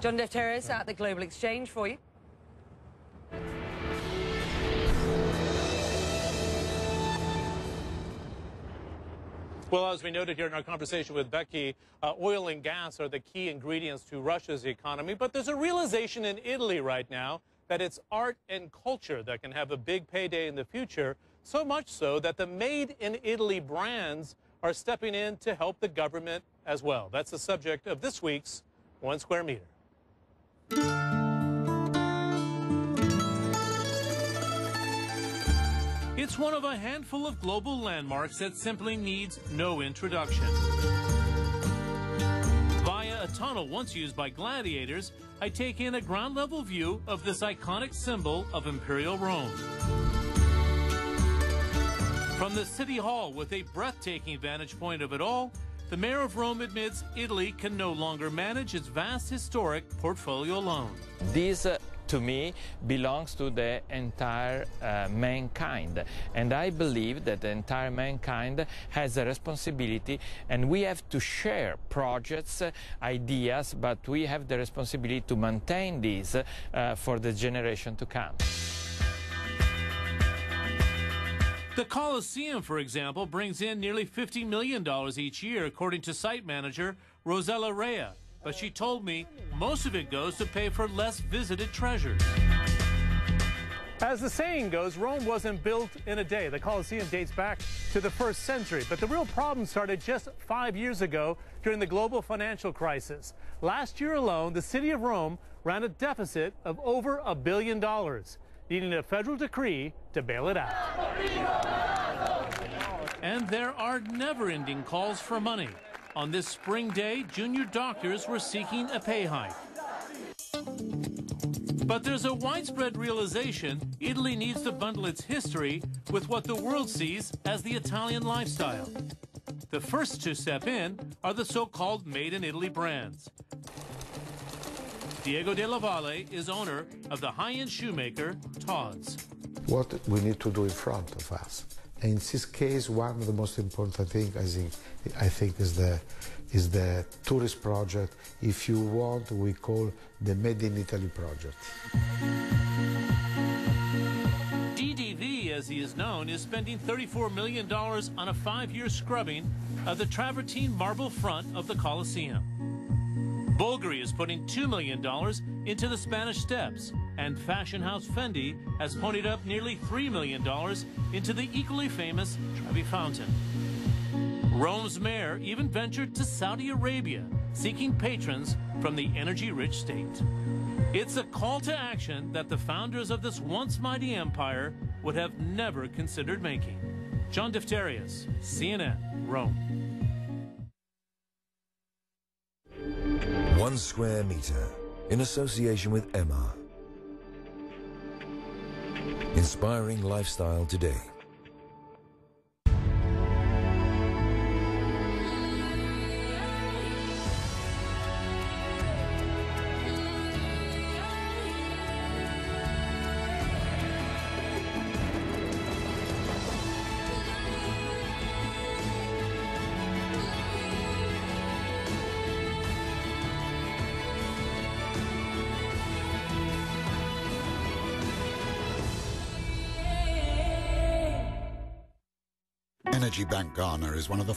John Defterios at the Global Exchange for you. Well, as we noted here in our conversation with Becky, uh, oil and gas are the key ingredients to Russia's economy. But there's a realization in Italy right now that it's art and culture that can have a big payday in the future, so much so that the Made in Italy brands are stepping in to help the government as well. That's the subject of this week's One Square Meter. It's one of a handful of global landmarks that simply needs no introduction. Via a tunnel once used by gladiators, I take in a ground level view of this iconic symbol of Imperial Rome. From the City Hall with a breathtaking vantage point of it all, the mayor of Rome admits Italy can no longer manage its vast historic portfolio alone. This uh, to me belongs to the entire uh, mankind and I believe that the entire mankind has a responsibility and we have to share projects, uh, ideas, but we have the responsibility to maintain these uh, for the generation to come. The Colosseum, for example, brings in nearly $50 million each year, according to site manager Rossella Rea. But she told me most of it goes to pay for less visited treasures. As the saying goes, Rome wasn't built in a day. The Colosseum dates back to the first century. But the real problem started just five years ago during the global financial crisis. Last year alone, the city of Rome ran a deficit of over a billion dollars needing a federal decree to bail it out. And there are never-ending calls for money. On this spring day, junior doctors were seeking a pay hike. But there's a widespread realization Italy needs to bundle its history with what the world sees as the Italian lifestyle. The first to step in are the so-called Made in Italy brands. Diego Della Valle is owner of the high-end shoemaker Tod's. What we need to do in front of us. In this case, one of the most important things I think, I think is the is the tourist project. If you want, we call the Made in Italy project. DDV, as he is known, is spending $34 million on a five-year scrubbing of the travertine marble front of the Colosseum. Bulgari is putting $2 million into the Spanish Steps, and fashion house Fendi has ponied up nearly $3 million into the equally famous Trevi Fountain. Rome's mayor even ventured to Saudi Arabia, seeking patrons from the energy-rich state. It's a call to action that the founders of this once mighty empire would have never considered making. John Defterios, CNN, Rome. Square meter in association with Emaar. Inspiring lifestyle today. Energy Bank Ghana is one of the